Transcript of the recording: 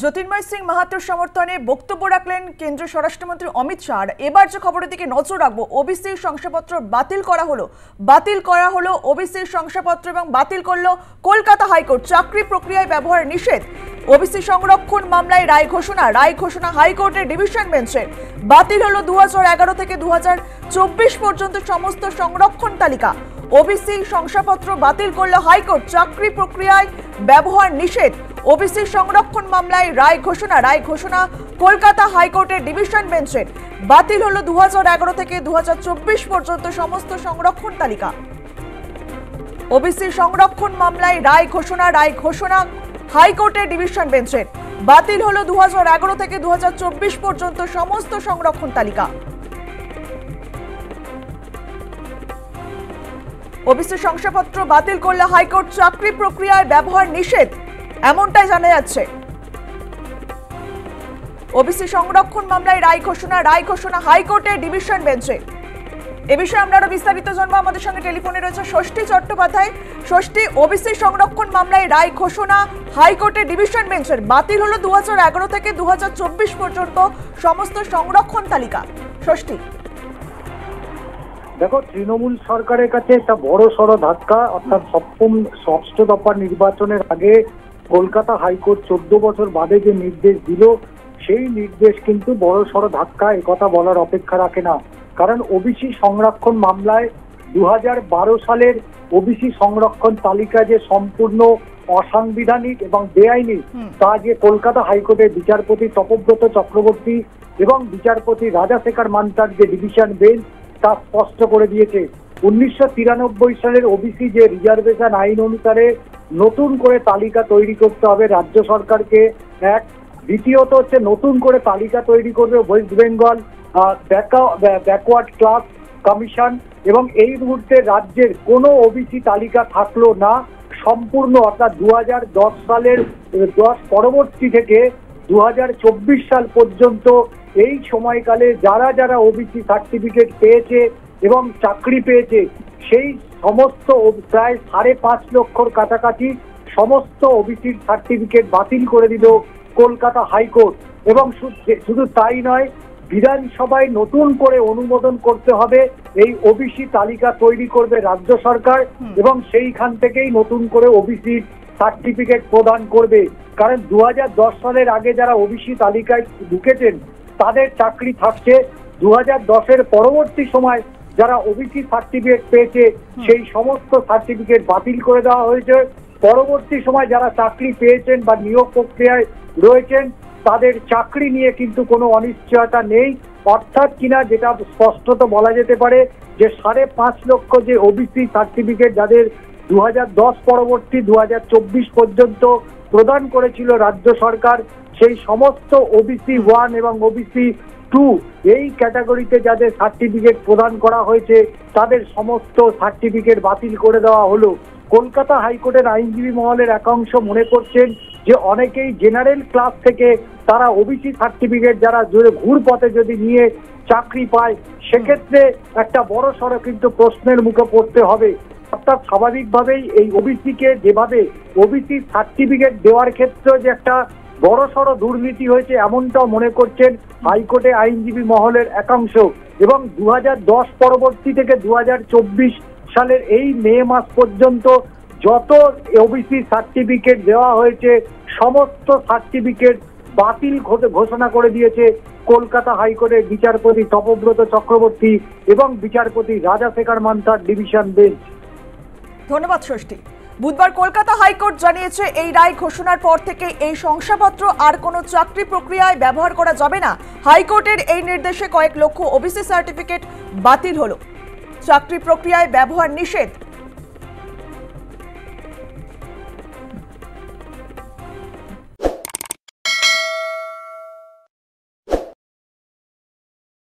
জ্যোতির্ময় সিং মাহাতোর সমর্থনে বক্তব্য রাখলেন কেন্দ্রীয় স্বরাষ্ট্রমন্ত্রী অমিত শাহ। এবার যে খবরের দিকে নজর রাখব, ওবিসি শংসাপত্র বাতিল করা হলো, বাতিল করা হলো ওবিসি শংসাপত্র এবং বাতিল করল কলকাতা হাইকোর্ট। চাকরি প্রক্রিয়ায় ব্যবহার নিষেধ। ওবিসি সংরক্ষণ মামলায় রায় ঘোষণা রায় ঘোষণা হাইকোর্টের ডিভিশন বেঞ্চের বাতিল হলো দু হাজার এগারো থেকে দু হাজার চব্বিশ পর্যন্ত সমস্ত সংরক্ষণ তালিকা। ওবিসি শংসাপত্র বাতিল করল হাইকোর্ট। চাকরি প্রক্রিয়ায় ব্যবহার নিষেধ। ওবিসি সংরক্ষণ মামলায় রায় ঘোষণা রায় ঘোষণা কলকাতা হাইকোর্টের ডিভিশন বেঞ্চের বাতিল হলো দু থেকে দু পর্যন্ত সমস্ত সংরক্ষণ তালিকা। ওবিসি সংরক্ষণ মামলায় রায় ঘোষণা রায় ঘোষণা হাইকোর্টের ডিভিশন বেঞ্চের বাতিল হলো দু হাজার এগারো থেকে দু হাজার চব্বিশ পর্যন্ত সমস্ত সংরক্ষণ তালিকা। ওবিসি শংসাপত্র বাতিল করলে হাইকোর্ট চাকরি প্রক্রিয়ায় ব্যবহার নিষেধ, এমনটাই জানা যাচ্ছে। ওবিসি সংরক্ষণ মামলায় রায় ঘোষণা রায় ঘোষণা হাইকোর্টের ডিভিশন বেঞ্চে। এ বিষয়ে আমরা আরও বিস্তারিত জানব। আমাদের সঙ্গে টেলিফোনে রয়েছে ষষ্ঠী চট্টোপাধ্যায়। ষষ্ঠী ওবিসি সংরক্ষণ মামলায় রায় ঘোষণা হাইকোর্টের ডিভিশন বেঞ্চের। বাতিল হলো দু হাজার এগারো থেকে দু হাজার চব্বিশ পর্যন্ত সমস্ত সংরক্ষণ তালিকা। ষষ্ঠী দেখো তৃণমূল সরকারের কাছে একটা বড় সড় ধাক্কা অর্থাৎ সপ্তম ষষ্ঠ দফা নির্বাচনের আগে কলকাতা হাইকোর্ট চোদ্দ বছর বাদে যে নির্দেশ দিল সেই নির্দেশ কিন্তু বড় সড় ধাক্কা কথা বলার অপেক্ষা রাখে না। কারণ ওবিসি সংরক্ষণ মামলায় দু হাজার বারো সালের ওবিসি সংরক্ষণ তালিকা যে সম্পূর্ণ অসাংবিধানিক এবং বেআইনি তা যে কলকাতা হাইকোর্টের বিচারপতি তপব্রত চক্রবর্তী এবং বিচারপতি রাজাশেখর মান্তার যে ডিভিশন বেঞ্চ তা স্পষ্ট করে দিয়েছে। উনিশশো তিরানব্বই সালের ওবিসি যে রিজার্ভেশন আইন অনুসারে নতুন করে তালিকা তৈরি করতে হবে রাজ্য সরকারকে। এক, দ্বিতীয়ত হচ্ছে নতুন করে তালিকা তৈরি করবে West Bengal backward class commission এবং এই মুহূর্তে রাজ্যের কোনো ওবিসি তালিকা থাকল না। সম্পূর্ণ অর্থাৎ দু হাজার দশ সালের, দশ পরবর্তী থেকে দু হাজার চব্বিশ সাল পর্যন্ত এই সময়কালে যারা যারা ওবিসি সার্টিফিকেট পেয়েছে এবং চাকরি পেয়েছে সেই সমস্ত প্রায় সাড়ে পাঁচ লক্ষর কাছাকাছি সমস্ত ওবিসির সার্টিফিকেট বাতিল করে দিল কলকাতা হাইকোর্ট। এবং শুধু তাই নয় বিধানসভায় নতুন করে অনুমোদন করতে হবে এই ওবিসি তালিকা তৈরি করবে রাজ্য সরকার এবং সেইখান থেকেই নতুন করে ওবিসি সার্টিফিকেট প্রদান করবে। কারণ দু হাজার দশ সালের আগে যারা ওবিসি তালিকায় ঢুকেছেন তাদের চাকরি থাকছে দু দশের পরবর্তী সময় যারা ওবিসি সার্টিফিকেট পেয়েছে সেই সমস্ত সার্টিফিকেট বাতিল করে দেওয়া হয়েছে। পরবর্তী সময় যারা চাকরি পেয়েছেন বা নিয়োগ প্রক্রিয়ায় রয়েছেন তাদের চাকরি নিয়ে কিন্তু কোনো অনিশ্চয়তা নেই। অর্থাৎ কিনা যেটা স্পষ্টত বলা যেতে পারে যে সাড়ে পাঁচ লক্ষ যে ওবিসি সার্টিফিকেট যাদের দু হাজার দশ পরবর্তী দু হাজার চব্বিশ পর্যন্ত প্রদান করেছিল রাজ্য সরকার সেই সমস্ত ওবিসি ওয়ান এবং ওবিসি টু এই ক্যাটাগরিতে যাদের সার্টিফিকেট প্রদান করা হয়েছে, তাদের সমস্ত সার্টিফিকেট বাতিল করে দেওয়া হলো। কলকাতা হাইকোর্টের আইনজীবী মহলের একাংশ মনে করছেন যে অনেকেই জেনারেল ক্লাস থেকে তারা ওবিসি সার্টিফিকেট যারা ঘুর পথে যদি নিয়ে চাকরি পায়, সেক্ষেত্রে একটা বড় সড়ো কিন্তু প্রশ্নের মুখে পড়তে হবে। অর্থাৎ স্বাভাবিকভাবেই এই ওবিসিকে যেভাবে ওবিসি সার্টিফিকেট দেওয়ার ক্ষেত্রে যে একটা বড় সড় দুর্নীতি হয়েছে এমনটাও মনে করছেন হাইকোর্টে আইনজীবী মহলের একাংশ। এবং দু হাজার দশ পরবর্তী থেকে দু হাজার চব্বিশ সালের এই মে মাস পর্যন্ত যত ওবিসি সার্টিফিকেট দেওয়া হয়েছে, সমস্ত সার্টিফিকেট বাতিল ঘোষণা করে দিয়েছে কলকাতা হাইকোর্টের বিচারপতি তপব্রত চক্রবর্তী এবং বিচারপতি রাজাশেখর মান্তার ডিভিশন বেঞ্চ। ধন্যবাদ, ষষ্ঠী। বুধবার কলকাতা হাইকোর্ট জানিয়েছে, এই রায় ঘোষণার পর থেকে এই শংসাপত্র আর কোনো চাকরি প্রক্রিয়ায় ব্যবহার করা যাবে না। হাইকোর্টের এই নির্দেশে কয়েক লক্ষ ওবিসি সার্টিফিকেট বাতিল হলো। চাকরি প্রক্রিয়ায় ব্যবহার নিষেধ।